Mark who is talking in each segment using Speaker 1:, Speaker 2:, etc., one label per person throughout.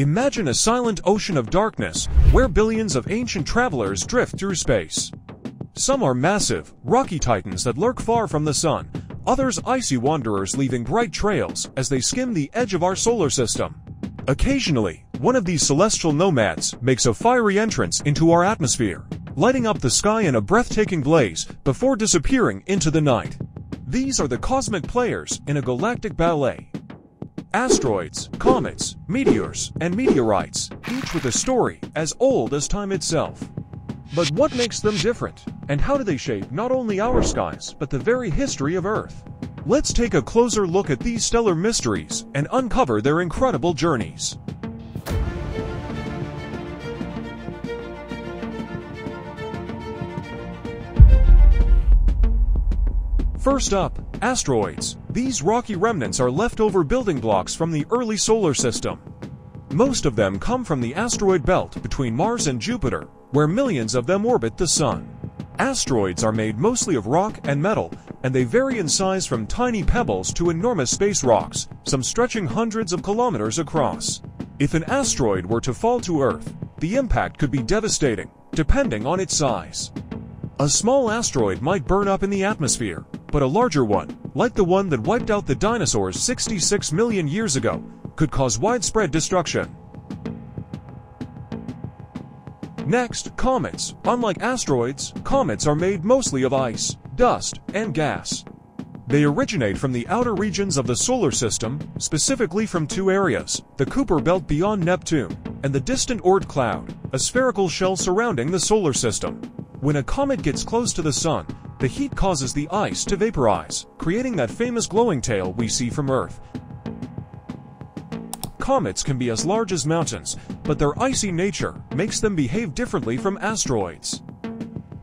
Speaker 1: Imagine a silent ocean of darkness where billions of ancient travelers drift through space. Some are massive, rocky titans that lurk far from the sun, others icy wanderers leaving bright trails as they skim the edge of our solar system. Occasionally, one of these celestial nomads makes a fiery entrance into our atmosphere, lighting up the sky in a breathtaking blaze before disappearing into the night. These are the cosmic players in a galactic ballet. Asteroids, comets, meteors, and meteorites, each with a story as old as time itself. But what makes them different? And how do they shape not only our skies, but the very history of Earth? Let's take a closer look at these stellar mysteries and uncover their incredible journeys. First up, asteroids. These rocky remnants are leftover building blocks from the early solar system. Most of them come from the asteroid belt between Mars and Jupiter, where millions of them orbit the Sun. Asteroids are made mostly of rock and metal, and they vary in size from tiny pebbles to enormous space rocks, some stretching hundreds of kilometers across. If an asteroid were to fall to Earth, the impact could be devastating, depending on its size. A small asteroid might burn up in the atmosphere, but a larger one, like the one that wiped out the dinosaurs 66 million years ago, could cause widespread destruction. Next, comets. Unlike asteroids, comets are made mostly of ice, dust, and gas. They originate from the outer regions of the solar system, specifically from two areas, the Kuiper belt beyond Neptune, and the distant Oort cloud, a spherical shell surrounding the solar system. When a comet gets close to the sun, the heat causes the ice to vaporize, creating that famous glowing tail we see from Earth. Comets can be as large as mountains, but their icy nature makes them behave differently from asteroids.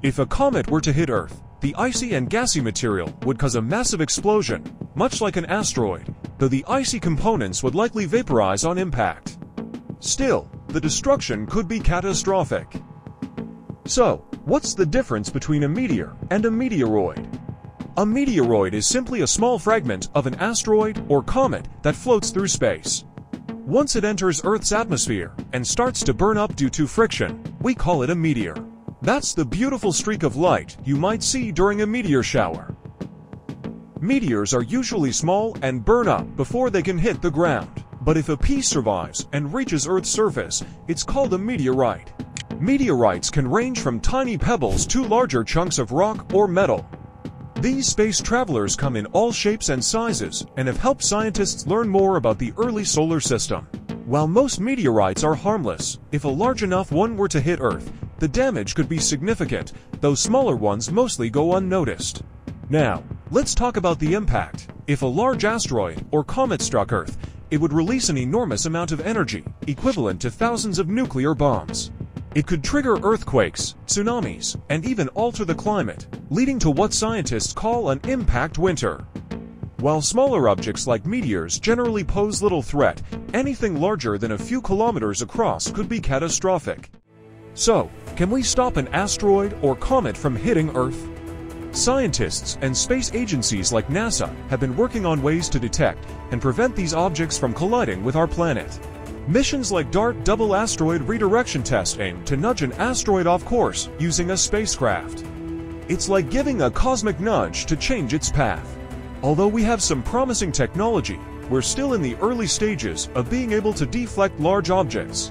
Speaker 1: If a comet were to hit Earth, the icy and gassy material would cause a massive explosion, much like an asteroid, though the icy components would likely vaporize on impact. Still, the destruction could be catastrophic. So, what's the difference between a meteor and a meteoroid? A meteoroid is simply a small fragment of an asteroid or comet that floats through space. Once it enters Earth's atmosphere and starts to burn up due to friction, we call it a meteor. That's the beautiful streak of light you might see during a meteor shower. Meteors are usually small and burn up before they can hit the ground. But if a piece survives and reaches Earth's surface, it's called a meteorite. Meteorites can range from tiny pebbles to larger chunks of rock or metal. These space travelers come in all shapes and sizes and have helped scientists learn more about the early solar system. While most meteorites are harmless, if a large enough one were to hit Earth, the damage could be significant, though smaller ones mostly go unnoticed. Now, let's talk about the impact. If a large asteroid or comet struck Earth, it would release an enormous amount of energy, equivalent to thousands of nuclear bombs. It could trigger earthquakes, tsunamis, and even alter the climate, leading to what scientists call an impact winter. While smaller objects like meteors generally pose little threat, anything larger than a few kilometers across could be catastrophic. So, can we stop an asteroid or comet from hitting Earth? Scientists and space agencies like NASA have been working on ways to detect and prevent these objects from colliding with our planet. Missions like DART Double Asteroid Redirection Test aim to nudge an asteroid off course using a spacecraft. It's like giving a cosmic nudge to change its path. Although we have some promising technology, we're still in the early stages of being able to deflect large objects.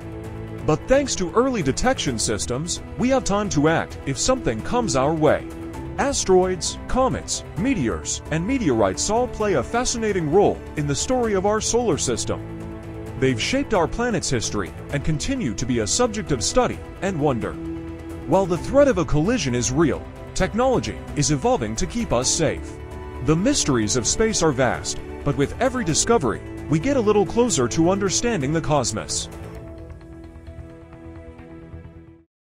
Speaker 1: But thanks to early detection systems, we have time to act if something comes our way. Asteroids, comets, meteors, and meteorites all play a fascinating role in the story of our solar system. They've shaped our planet's history and continue to be a subject of study and wonder. While the threat of a collision is real, technology is evolving to keep us safe. The mysteries of space are vast, but with every discovery, we get a little closer to understanding the cosmos.